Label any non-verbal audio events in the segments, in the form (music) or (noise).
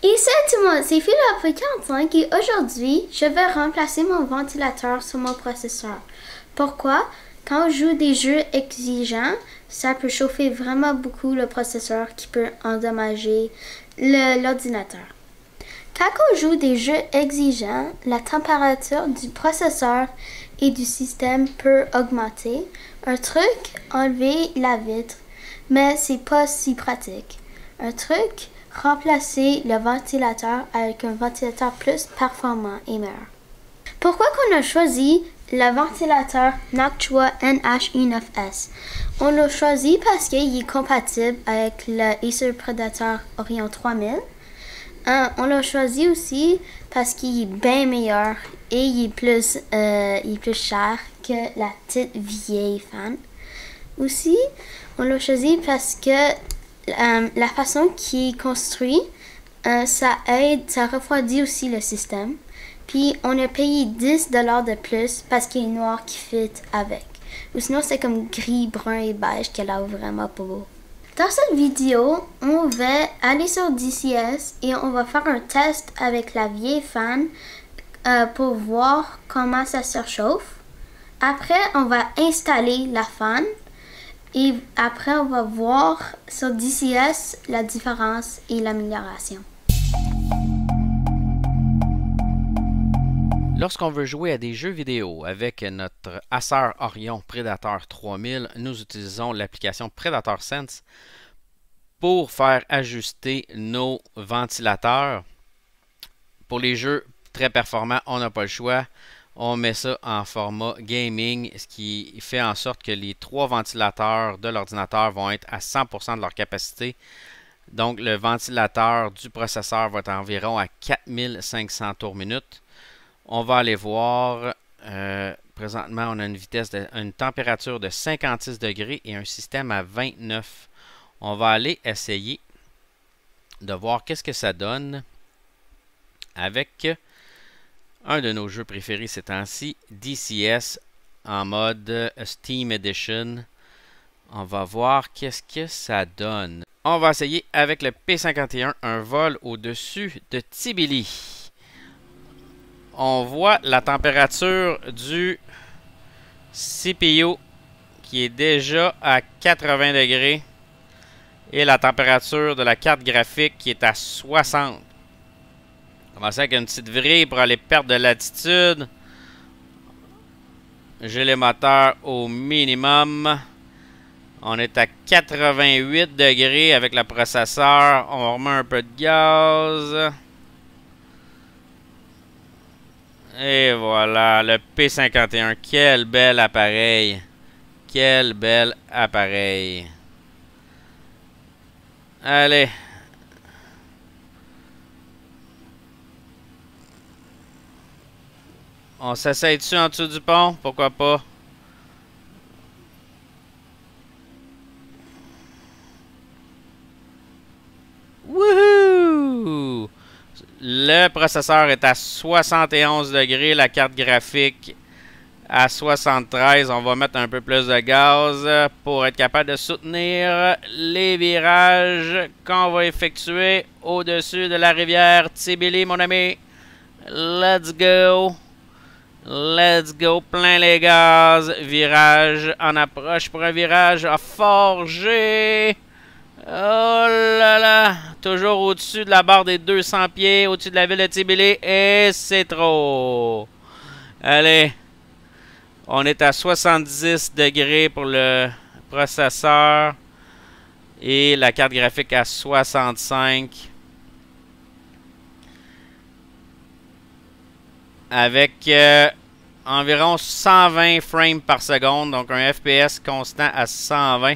Et c'est tout le monde, c'est Philippe 45 et aujourd'hui, je vais remplacer mon ventilateur sur mon processeur. Pourquoi? Quand je joue des jeux exigeants, ça peut chauffer vraiment beaucoup le processeur qui peut endommager l'ordinateur. Quand on joue des jeux exigeants, la température du processeur et du système peut augmenter. Un truc, enlever la vitre, mais c'est pas si pratique. Un truc, remplacer le ventilateur avec un ventilateur plus performant et meilleur. Pourquoi qu'on a choisi le ventilateur Noctua NH9S? On l'a choisi parce qu'il est compatible avec le Acer Predator Orion 3000. Euh, on l'a choisi aussi parce qu'il est bien meilleur et il est plus, euh, il est plus cher que la petite vieille fan. Aussi, on l'a choisi parce que euh, la façon qu'il est construit, euh, ça aide, ça refroidit aussi le système. Puis on a payé 10 dollars de plus parce qu'il est noir qui fit avec. Ou sinon c'est comme gris, brun et beige qui a vraiment pas beau. Dans cette vidéo, on va aller sur DCS et on va faire un test avec la vieille fan euh, pour voir comment ça se chauffe. Après, on va installer la fan et après, on va voir sur DCS la différence et l'amélioration. Lorsqu'on veut jouer à des jeux vidéo avec notre Acer Orion Predator 3000, nous utilisons l'application Predator Sense pour faire ajuster nos ventilateurs. Pour les jeux très performants, on n'a pas le choix on met ça en format gaming, ce qui fait en sorte que les trois ventilateurs de l'ordinateur vont être à 100% de leur capacité. Donc le ventilateur du processeur va être environ à 4500 tours minute. On va aller voir, euh, présentement on a une vitesse, une température de 56 degrés et un système à 29. On va aller essayer de voir qu'est-ce que ça donne avec un de nos jeux préférés ces temps-ci, DCS en mode Steam Edition. On va voir qu'est-ce que ça donne. On va essayer avec le P51 un vol au-dessus de Tbilisi. On voit la température du CPU qui est déjà à 80 degrés et la température de la carte graphique qui est à 60. Commencer avec une petite vrille pour aller perdre de latitude. J'ai les moteurs au minimum. On est à 88 degrés avec le processeur. On remet un peu de gaz. Et voilà, le P51. Quel bel appareil. Quel bel appareil. Allez, On s'essaye dessus en dessous du pont? Pourquoi pas? Wouhou! Le processeur est à 71 degrés, la carte graphique à 73. On va mettre un peu plus de gaz pour être capable de soutenir les virages qu'on va effectuer au-dessus de la rivière Tibili, mon ami. Let's go! Let's go, plein les gaz. Virage en approche pour un virage à forger. Oh là là. Toujours au-dessus de la barre des 200 pieds, au-dessus de la ville de Tbilisi. Et c'est trop. Allez. On est à 70 degrés pour le processeur. Et la carte graphique à 65. Avec euh, environ 120 frames par seconde, donc un FPS constant à 120.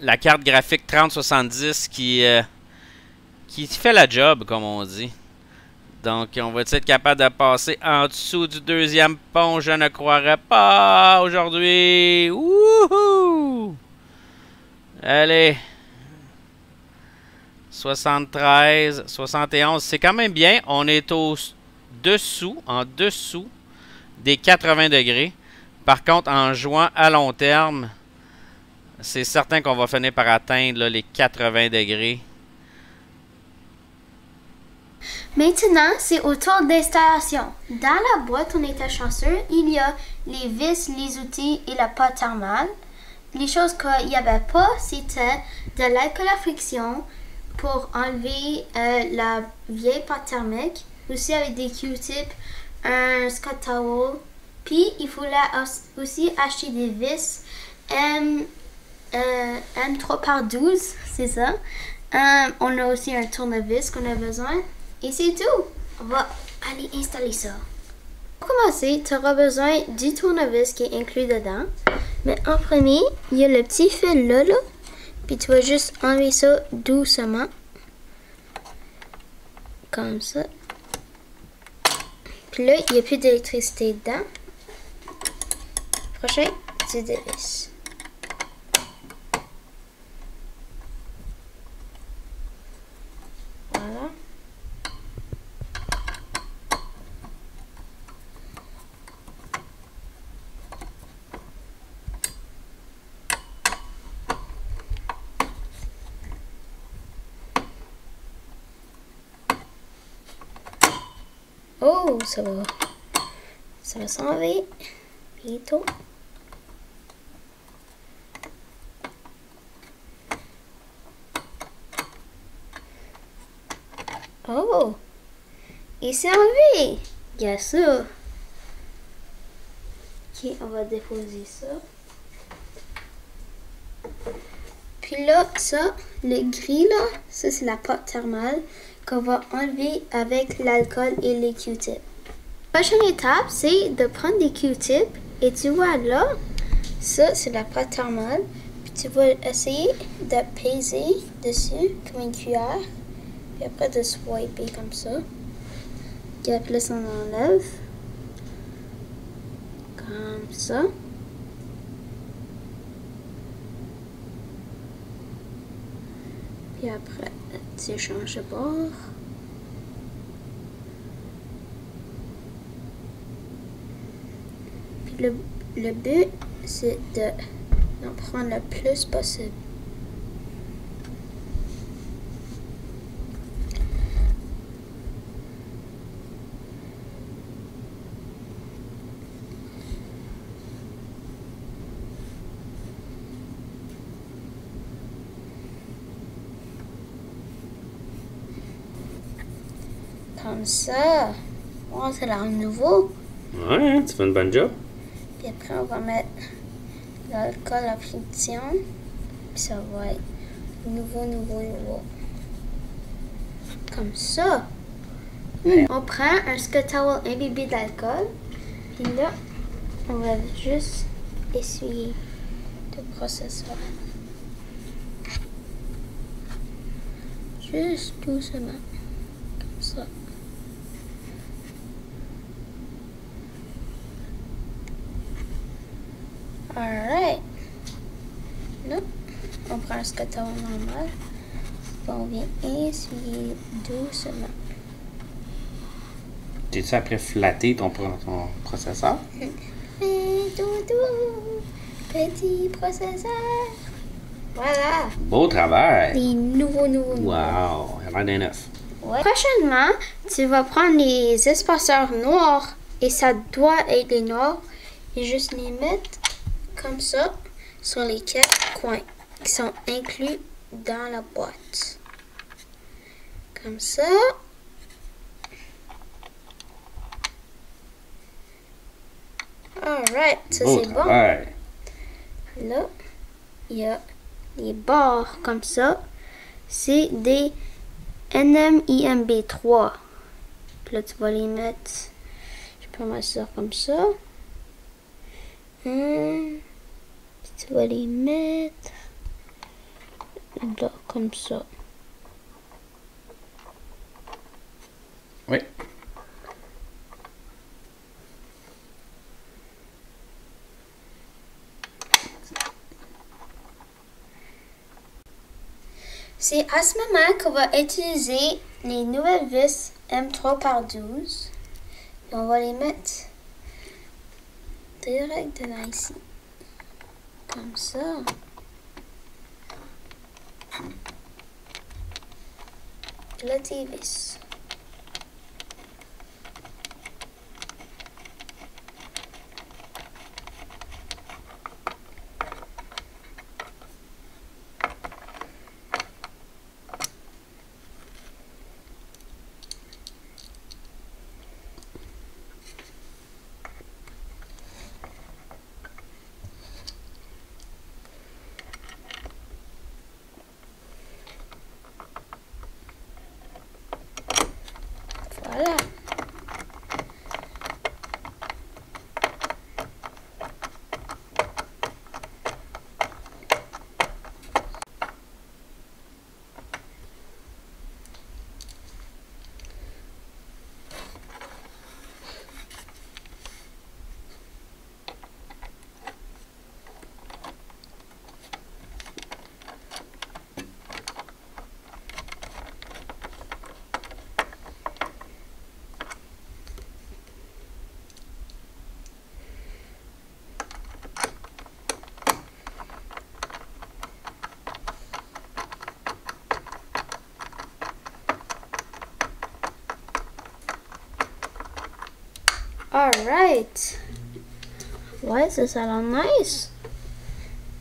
La carte graphique 3070 qui, euh, qui fait la job, comme on dit. Donc, on va être capable de passer en dessous du deuxième pont, je ne croirais pas aujourd'hui. Wouhou! Allez. 73, 71, c'est quand même bien. On est au dessous, en dessous des 80 degrés. Par contre, en jouant à long terme, c'est certain qu'on va finir par atteindre les 80 degrés. Maintenant, c'est au tour d'installation. Dans la boîte, on était chanceux, il y a les vis, les outils et la pâte thermale. Les choses qu'il n'y avait pas, c'était de l'alcool à friction pour enlever euh, la vieille pâte thermique, aussi avec des Q-tips, un Scott Towel, puis il fallait aussi acheter des vis M, euh, M3 par 12, c'est ça. Euh, on a aussi un tournevis qu'on a besoin. Et c'est tout. On va aller installer ça. Pour commencer, tu auras besoin du tournevis qui est inclus dedans. Mais en premier, il y a le petit fil là, là. Puis tu vas juste enlever ça doucement. Comme ça. Là, il n'y a plus d'électricité dedans. Prochain, dévis. Voilà. Oh, ça va. Ça va s'enlever. Bientôt. Oh! Il s'est enlevé! Il ça. Ok, on va déposer ça. Puis là, ça, le gris là, ça c'est la pâte thermale qu'on va enlever avec l'alcool et les Q-tips. Prochaine étape, c'est de prendre des Q-tips et tu vois là, ça c'est la pâte thermale. Puis tu vas essayer de peser dessus comme une cuillère. Puis après de swiper comme ça. Puis après ça, on enlève. Comme ça. Puis après, tu changes de bord. Puis le, le but, c'est de d'en prendre le plus possible. Comme ça. Oh, c'est l'air nouveau. Ouais, tu fais une bonne job. Après, on va mettre l'alcool à friction. Puis ça va être nouveau, nouveau, nouveau. Comme ça. On prend un Scott Towel imbibé d'alcool. Puis là, on va juste essuyer le processeur. Juste doucement. Comme ça. Alright. Là, on prend un Scott Towel normal. Puis on vient essuyer doucement. T'es-tu après flatter ton, pro- ton processeur? Petit doudou, petit processeur. Voilà. Beau travail! Les nouveaux, nouveaux, nouveaux. Wow! Il a l'air neuf. Ouais. Prochainement, tu vas prendre les espaceurs noirs et ça doit être les noirs et juste les mettre comme ça sur les quatre coins qui sont inclus dans la boîte. Comme ça. Alright, ça c'est bon. Là, il y a les barres comme ça. C'est des NMIMB3. Puis là, tu vas les mettre. Je peux mettre ça comme ça. Hum. Tu vas les mettre là, comme ça. Oui. C'est à ce moment qu'on va utiliser les nouvelles vis M3 par 12. Et on va les mettre direct dedans ici. Comme ça. Là, tes là Alright. Ouais, ça, ça a l'air nice.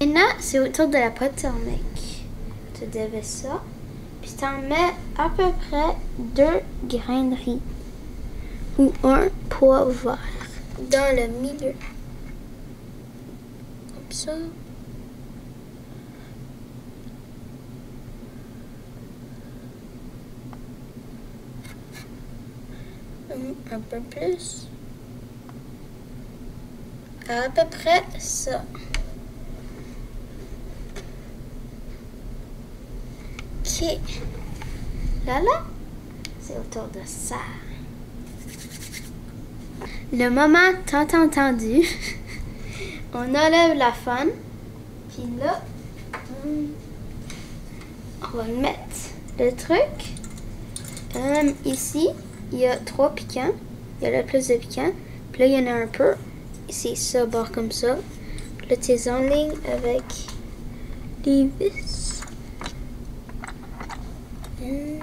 Maintenant, c'est autour de la pâte thermique. Tu dévisses ça. Puis t'en mets à peu près deux grains de riz. Ou un pois vert. Dans le milieu. Comme ça. Un peu plus. À peu près ça. Ok. Là, là, c'est autour de ça. Le moment tant entendu, (laughs) on enlève la fan. Puis là, on va mettre. Le truc, hum, ici, il y a trois piquants. Il y a le plus de piquants. Puis là, il y en a un peu. C'est ça, bord comme ça. Là, tu en ligne avec les vis. Hum.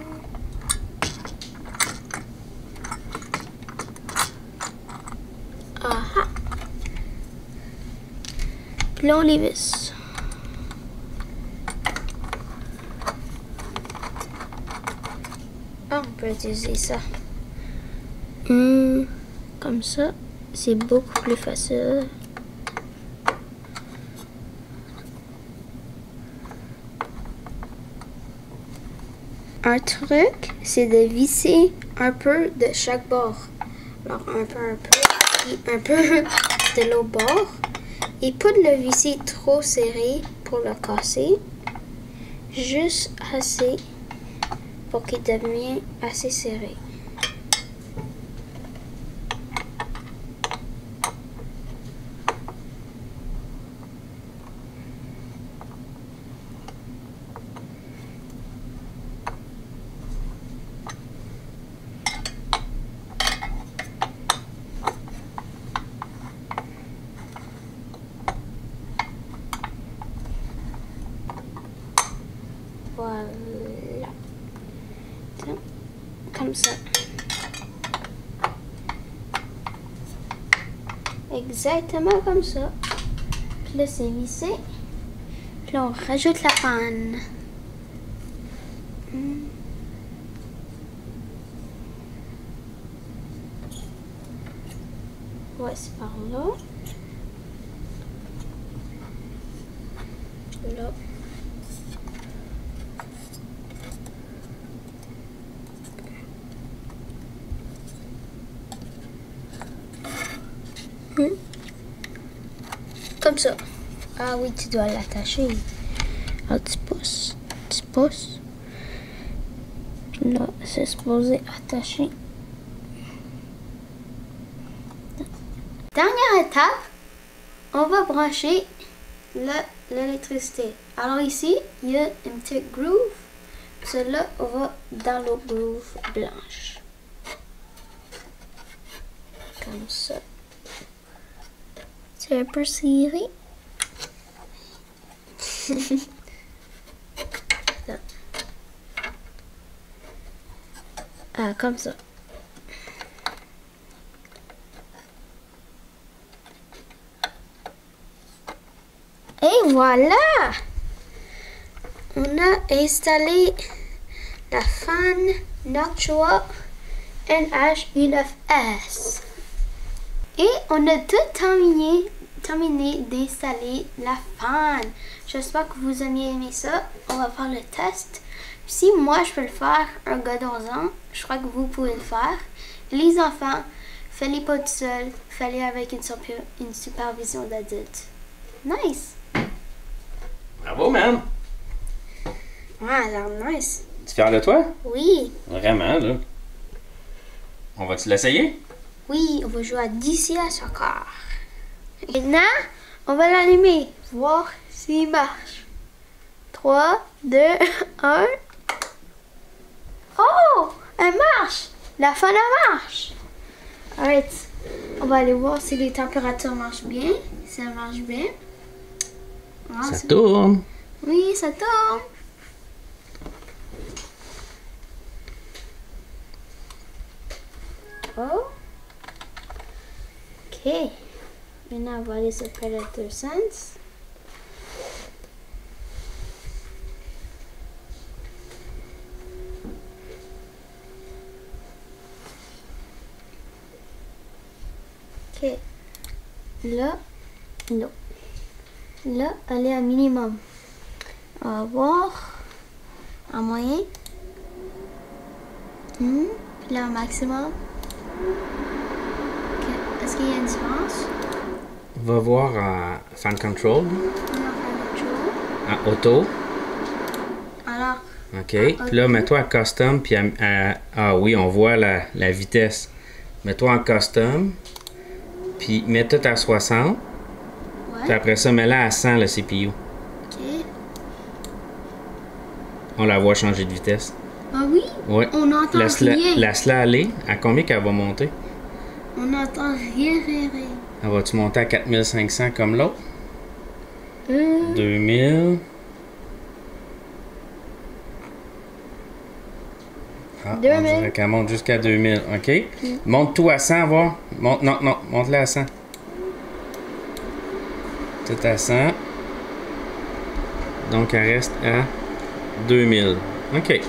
Aha. Puis les visse. Ah, on peut utiliser ça. Hum, comme ça, c'est beaucoup plus facile. Un truc, c'est de visser un peu de chaque bord. Alors, un peu, un peu, un peu (laughs) de l'autre bord. Et pas de le visser trop serré pour le casser. Juste assez pour qu'il devienne assez serré. Voilà. Tiens, Ça. Exactement comme ça. Puis là, c'est. Puis là, on rajoute la panne. Hmm. Ouais, c'est par là. Là. Hmm. Comme ça. Ah oui, tu dois l'attacher. Ah, tu pousses. Tu pousses. Là, c'est supposé attacher. Dernière étape, on va brancher le- l'électricité. Alors ici, il y a une petite groove. On va dans l'autre groove blanche. Comme ça. C'est un peu serré. (laughs) Ah, comme ça. Et voilà! On a installé la fan Noctua NH19S. Et on a tout terminé, terminé d'installer la fan. J'espère que vous avez aimé ça. On va faire le test. Si moi je peux le faire, un gars d'11 ans, je crois que vous pouvez le faire. Les enfants, faites-les pas tout seul, faites-les avec une, supervision d'adulte. Nice! Bravo, man! Ah, alors nice. Tu fier de toi? Oui, Vraiment, là. On va-tu l'essayer? oui, on va jouer à DC à soccer. Maintenant, on va l'allumer, voir s'il marche. 3, 2, 1. Oh! Elle marche! La fan, marche! Alright, on va aller voir si les températures marchent bien. Si ça marche bien. Ah, Ça tourne. Oui, ça tourne. Oh. Ok. Maintenant, on va aller sur Predator Sense. Ok. Là, non. Là, elle est à minimum. On va voir. En moyen. Hmm. Là, en maximum. Ok. Est-ce qu'il y a une différence? Va voir à Fan Control, à Auto. Alors, OK. Puis là, mets-toi à Custom. Puis à, à- ah oui, on voit la, la vitesse. Mets-toi en Custom. Puis mets tout à 60. Puis après ça, mets-la à 100 le CPU. Ok. On la voit changer de vitesse. Ah oui? Ouais. On Laisse-la rien. laisse-la aller. À combien qu'elle va monter? On n'entend rien, rien, rien. Elle va-tu monter à 4500 comme l'autre? Euh, 2000. Ah, on 2000. dirait qu'elle monte jusqu'à 2000. OK? Monte tout à 100, voir. Monte, non, non, monte-la à 100. Tout à 100. Donc, elle reste à 2000. OK.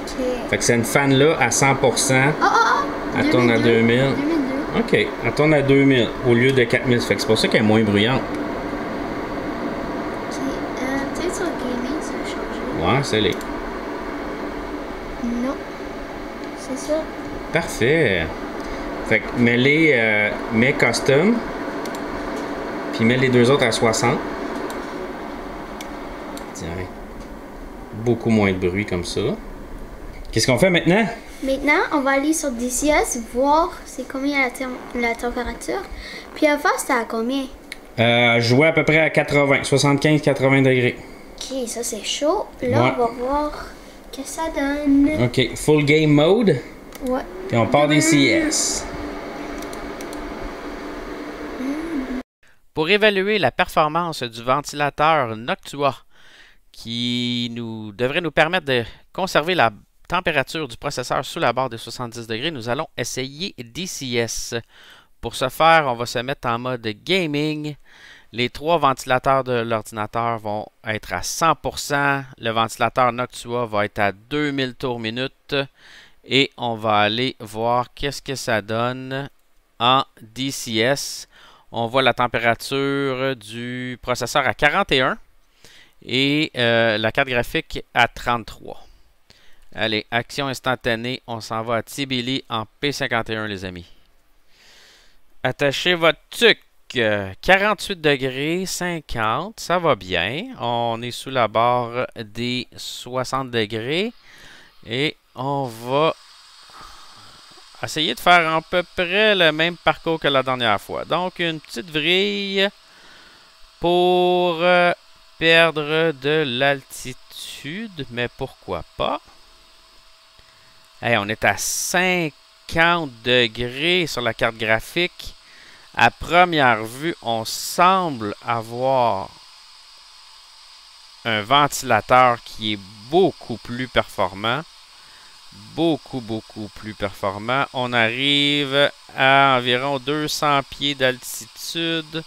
Fait que cette fan-là, à 100%, Ah, ah, ah! elle tourne à 2000. 2002. OK. Elle tourne à 2000 au lieu de 4000. Fait que c'est pour ça qu'elle est moins bruyante. Ok. Euh, peut-être sur gaming, ça a changé. Ouais, c'est les. Non. C'est ça. Parfait. Fait que euh, mets custom, puis mets les deux autres à 60. Tiens. Beaucoup moins de bruit comme ça. Qu'est-ce qu'on fait maintenant? Maintenant, on va aller sur DCS, voir c'est combien la, tem- la température. Puis à faire, c'était à combien? Euh, jouer à peu près à 80, 75-80 degrés. Ok, ça c'est chaud. Là, Ouais. on va voir que ça donne. OK, full game mode, Ouais. puis on part des CS. Pour évaluer la performance du ventilateur Noctua, qui nous devrait nous permettre de conserver la température du processeur sous la barre des 70 degrés, nous allons essayer DCS. Pour ce faire, on va se mettre en mode gaming. Les trois ventilateurs de l'ordinateur vont être à 100%. Le ventilateur Noctua va être à 2000 tours minute. Et on va aller voir qu'est-ce que ça donne en DCS. On voit la température du processeur à 41 et euh, la carte graphique à 33. Allez, action instantanée, on s'en va à Tibili en P51 les amis. Attachez votre tuc. Euh, 48 degrés, 50, ça va bien. On est sous la barre des 60 degrés. Et on va essayer de faire à peu près le même parcours que la dernière fois. Donc, une petite vrille pour euh, perdre de l'altitude, mais pourquoi pas? On est à 50 degrés sur la carte graphique. À première vue, on semble avoir un ventilateur qui est beaucoup plus performant. Beaucoup, beaucoup plus performant. On arrive à environ 200 pieds d'altitude.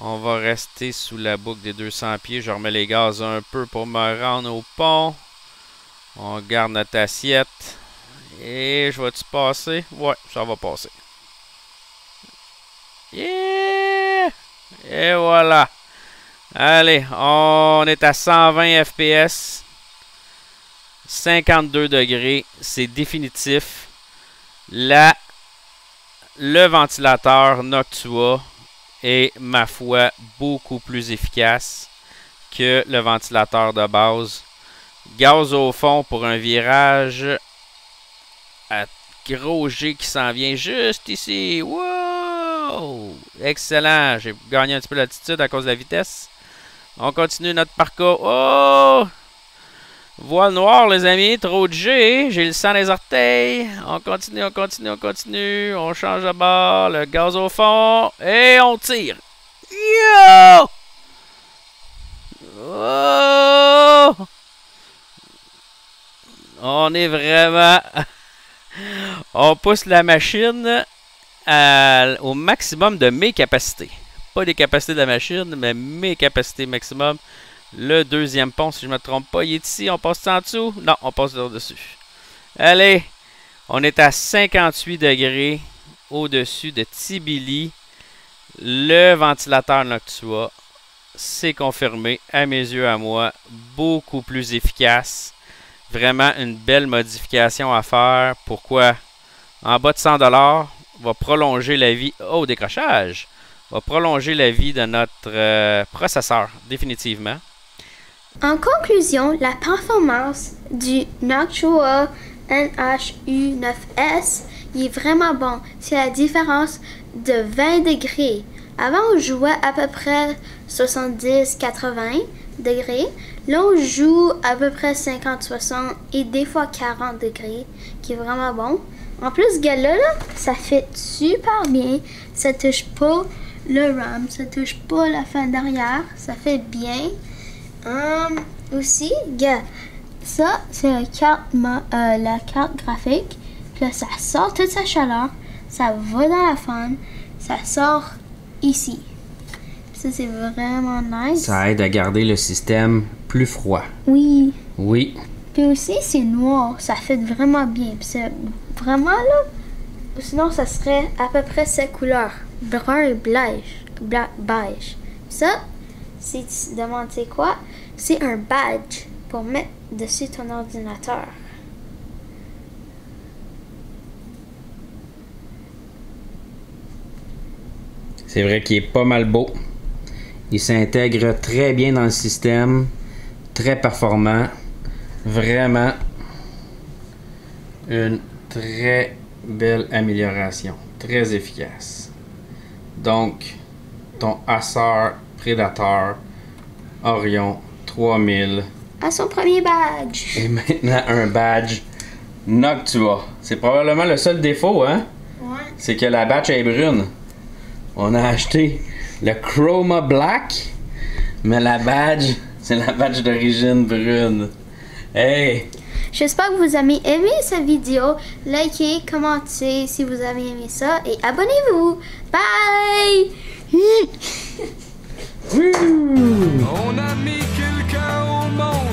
On va rester sous la boucle des 200 pieds. Je remets les gaz un peu pour me rendre au pont. On garde notre assiette. Et je vais-tu passer? Ouais, ça va passer. Et voilà. Allez, on est à 120 FPS. 52 degrés. C'est définitif. La, le ventilateur Noctua est, ma foi, beaucoup plus efficace que le ventilateur de base. Gaz au fond pour un virage à gros G qui s'en vient juste ici. Wow! Excellent. J'ai gagné un petit peu d'altitude à cause de la vitesse. On continue notre parcours. Oh! Voile noire, les amis. Trop de G. J'ai le sang des orteils. On continue, on continue, on continue. On change de bord. Le gaz au fond. Et on tire. Yo! Oh! On est vraiment... on pousse la machine au maximum de mes capacités. Pas des capacités de la machine, mais mes capacités maximum. Le deuxième pont, si je ne me trompe pas, il est ici. On passe en dessous? Non, on passe dessus. Allez, on est à 58 degrés au-dessus de Tibili. Le ventilateur Noctua, c'est confirmé à mes yeux à moi, beaucoup plus efficace. Vraiment une belle modification à faire. Pourquoi? En bas de 100 va prolonger la vie. Oh, décrochage! Va prolonger la vie de notre euh, processeur, définitivement. En conclusion, la performance du Noctua NHU9S est vraiment bon. C'est la différence de 20 degrés. Avant, on jouait à peu près 70-80 degrés. Là, on joue à peu près 50-60 et des fois 40 degrés, qui est vraiment bon. En plus, gars-là, ça fait super bien. Ça touche pas le RAM, ça touche pas la fin derrière. Ça fait bien. Hum, aussi, gars, ça, c'est la carte, euh, la carte graphique. Puis là, ça sort toute sa chaleur. Ça va dans la fan. Ça sort ici. Ça, c'est vraiment nice. Ça aide à garder le système plus froid. Oui. Oui. Puis aussi, c'est noir. Ça fait vraiment bien. C'est vraiment là. Sinon, ça serait à peu près cette couleur. Brun et beige. beige. Ça, si tu te demandes c'est quoi, c'est un badge pour mettre dessus ton ordinateur. C'est vrai qu'il est pas mal beau. Il s'intègre très bien dans le système. Très performant. Vraiment une très belle amélioration. Très efficace. Donc, ton Acer Predator Orion 3000 à son premier badge. Et maintenant un badge Noctua. C'est probablement le seul défaut, hein? Ouais. C'est que la badge est brune. On a acheté le Chroma Black, mais la badge, c'est la badge d'origine brune. Hey! J'espère que vous avez aimé cette vidéo. Likez, commentez si vous avez aimé ça et abonnez-vous. Bye! (laughs) On a mis quelqu'un au monde.